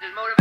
there's motive.